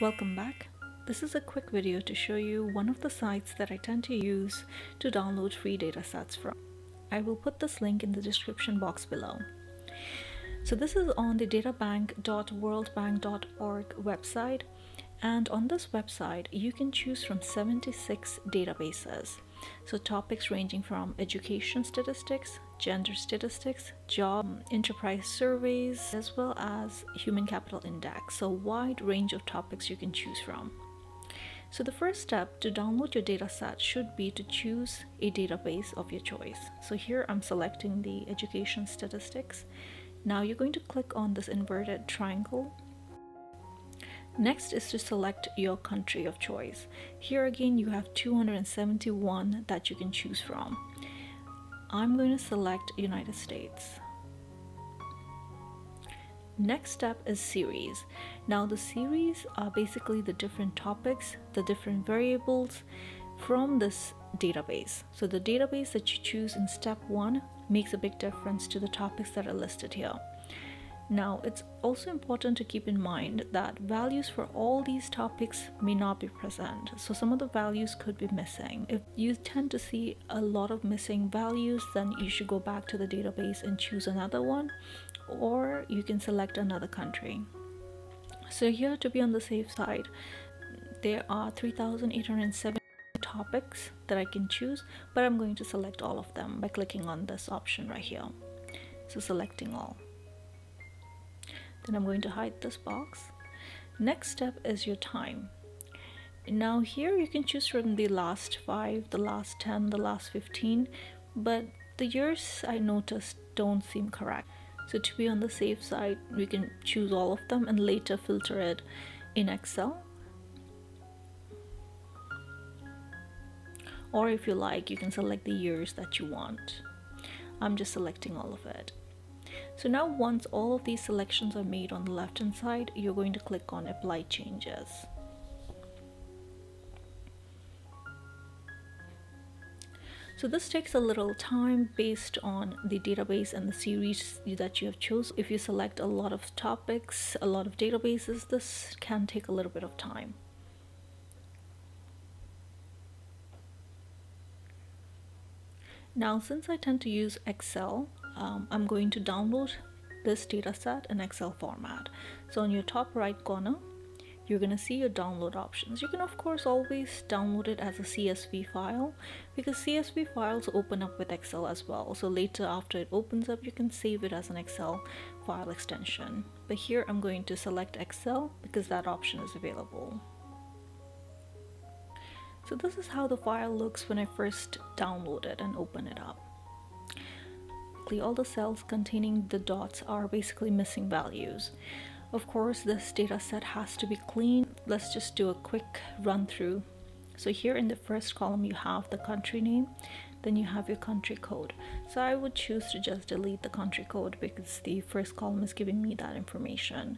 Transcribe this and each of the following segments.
Welcome back. This is a quick video to show you one of the sites that I tend to use to download free datasets from. I will put this link in the description box below. So this is on the databank.worldbank.org website and on this website you can choose from 76 databases. So topics ranging from education statistics, gender statistics, job enterprise surveys, as well as human capital index. So wide range of topics you can choose from. So the first step to download your dataset should be to choose a database of your choice. So here I'm selecting the education statistics. Now you're going to click on this inverted triangle Next is to select your country of choice. Here again you have 271 that you can choose from. I'm going to select United States. Next step is series. Now the series are basically the different topics, the different variables from this database. So the database that you choose in step one makes a big difference to the topics that are listed here. Now, it's also important to keep in mind that values for all these topics may not be present, so some of the values could be missing. If you tend to see a lot of missing values, then you should go back to the database and choose another one, or you can select another country. So, here to be on the safe side, there are 3,807 topics that I can choose, but I'm going to select all of them by clicking on this option right here. So, selecting all then I'm going to hide this box. Next step is your time. Now here you can choose from the last 5 the last 10 the last 15 but the years I noticed don't seem correct. So to be on the safe side we can choose all of them and later filter it in Excel. Or if you like you can select the years that you want. I'm just selecting all of it so now once all of these selections are made on the left hand side, you're going to click on apply changes. So this takes a little time based on the database and the series that you have chosen. If you select a lot of topics, a lot of databases, this can take a little bit of time. Now, since I tend to use Excel, um, I'm going to download this dataset in Excel format. So on your top right corner, you're going to see your download options. You can of course always download it as a CSV file because CSV files open up with Excel as well. So later after it opens up, you can save it as an Excel file extension. But here I'm going to select Excel because that option is available. So this is how the file looks when I first download it and open it up basically all the cells containing the dots are basically missing values. Of course, this data set has to be clean. Let's just do a quick run through. So here in the first column, you have the country name, then you have your country code. So I would choose to just delete the country code because the first column is giving me that information.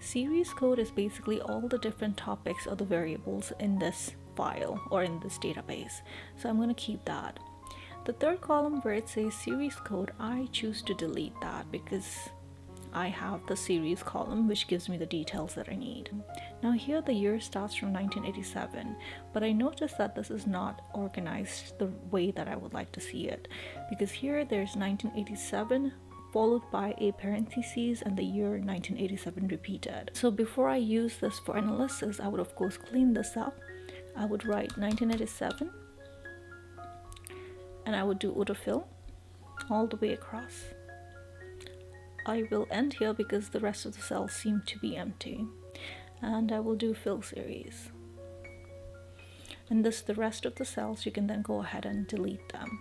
Series code is basically all the different topics or the variables in this file or in this database. So I'm going to keep that. The third column where it says series code, I choose to delete that because I have the series column which gives me the details that I need. Now here the year starts from 1987 but I noticed that this is not organized the way that I would like to see it because here there's 1987 followed by a parentheses and the year 1987 repeated. So before I use this for analysis I would of course clean this up. I would write 1987 and I would do autofill all the way across. I will end here because the rest of the cells seem to be empty and I will do fill series. And this the rest of the cells you can then go ahead and delete them.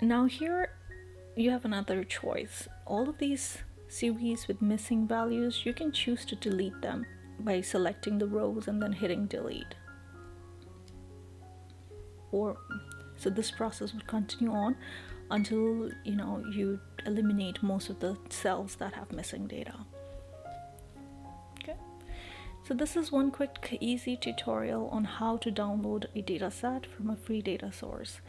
Now here you have another choice. All of these series with missing values, you can choose to delete them by selecting the rows and then hitting delete. Or so this process would continue on until you know you eliminate most of the cells that have missing data. Okay. So this is one quick easy tutorial on how to download a dataset from a free data source.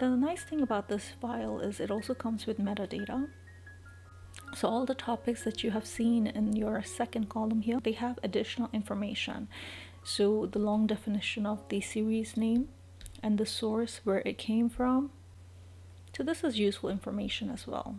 Now the nice thing about this file is it also comes with metadata so all the topics that you have seen in your second column here they have additional information. So the long definition of the series name and the source where it came from. So this is useful information as well